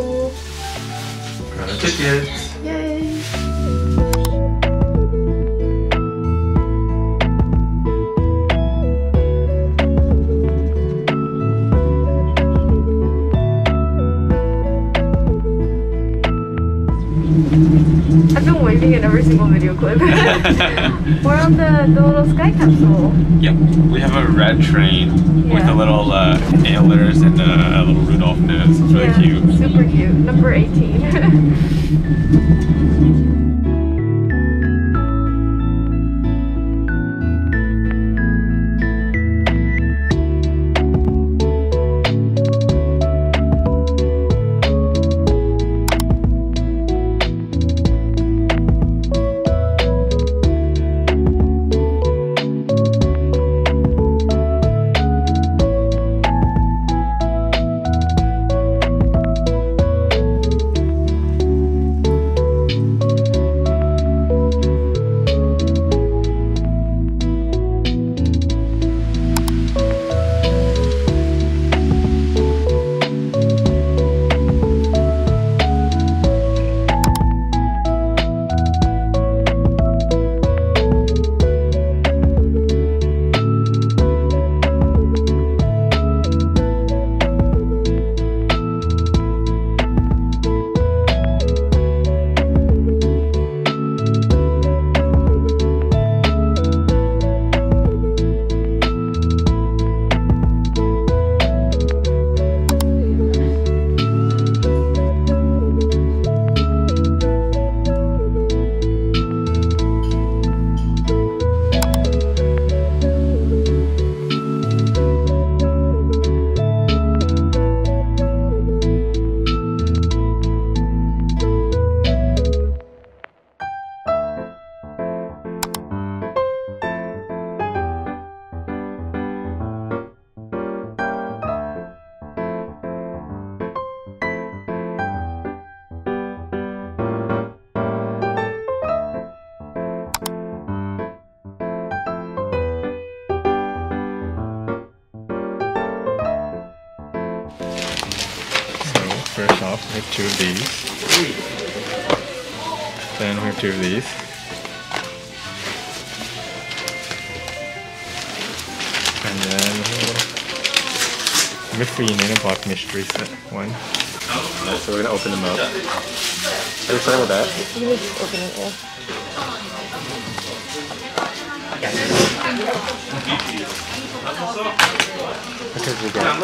About to get on the capsule. Got a ticket. Yay! I've been waving in every single video clip. We're on the, the little sky capsule. Yep, we have a red train with the little uh, antlers and a, a little Rudolph nose. It's really Yeah, cute. Super cute. Number 18. first off, we have two of these. Then we have two of these. And then Mystery and Bot Mystery set one. so we're gonna open them up. Are you excited with that? We got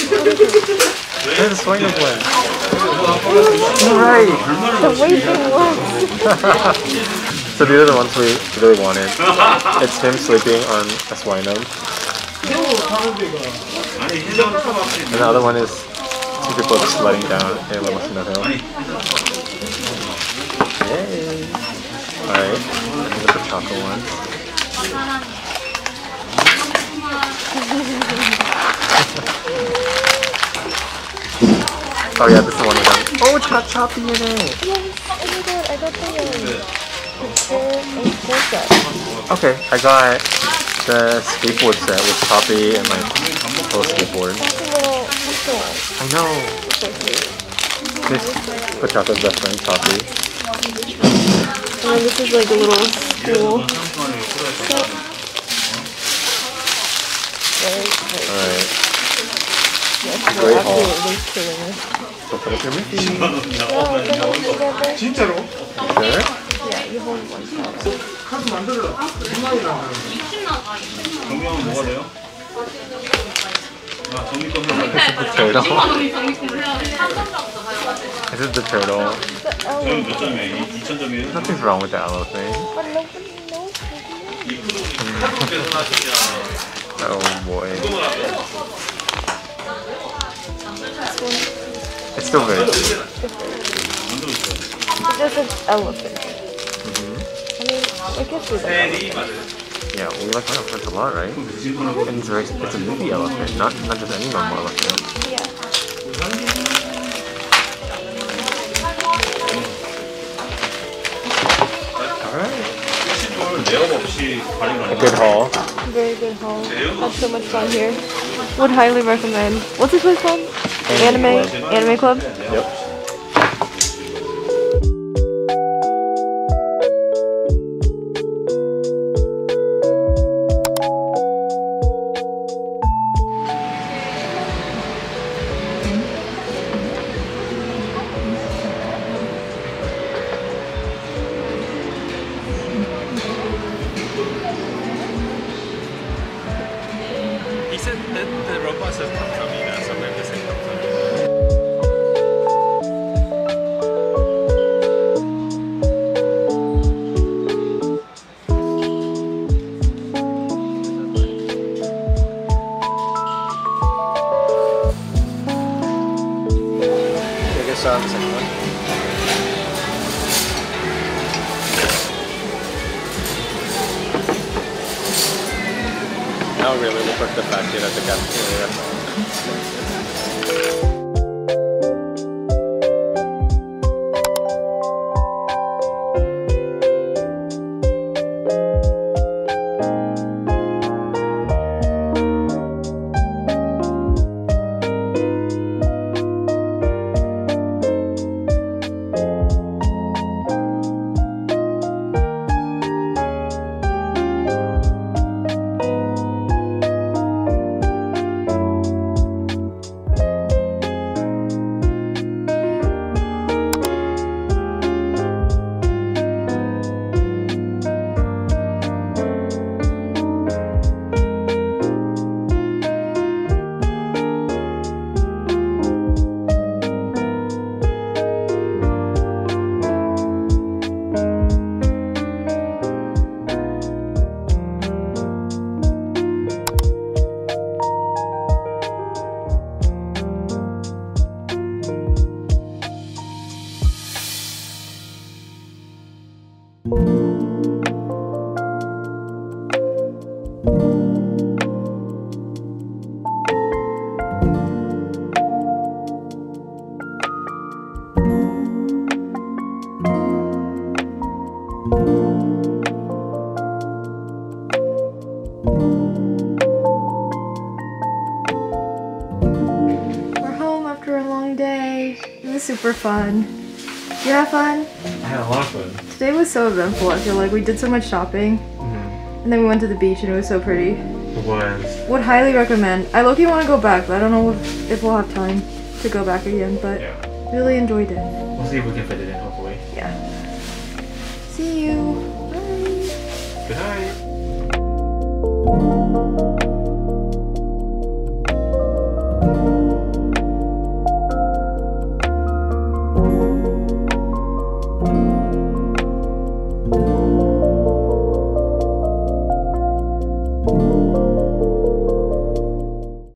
You can open it. There's a swing of one. Right. The one. So these are the ones we really wanted. It's him sleeping on a swinum. And the other one is two people just sledding down a little snow hill. Alright, these are the chocolate ones. oh yeah, this is one of them. Oh, it's got choppy in it! Yes, oh my god, I got the, the set. Okay, I got the skateboard set with Poppy and my little skateboard. I know. This Pochacco's best friend, Poppy. Uh, this is like a little school. Alright. Great hall. Okay. 진짜로? Okay. Yeah, you hold one. 카드 만들어. 2만이 나와요. 20 나가. 정리하면 뭐가 돼요? 아, 정리권 This is the turtle. This is the turtle. 저희 몇 점이에요? Nothing's wrong with that little thing. oh boy. It's still very It's just an elephant. Mm -hmm. I mean, it gets you Yeah, we like elephants a lot, right? And it's, a movie elephant, not, not just any normal elephant. Yeah. A good haul. Very good haul. Had so much fun here. Would highly recommend. What's this place called? Anime Anime Club. Yep. cosas contaminadas o verdes en Regresamos. Now really look like the fat kid at the cafeteria. Super fun. You have fun? I had a lot of fun. Today was so eventful. I feel like we did so much shopping, mm-hmm. and then we went to the beach and it was so pretty. It was. Would highly recommend. I low-key want to go back, but I don't know if, if we'll have time to go back again. But Yeah. really enjoyed it. We'll see if we can fit it in, hopefully. Yeah. See you. Bye. Good night.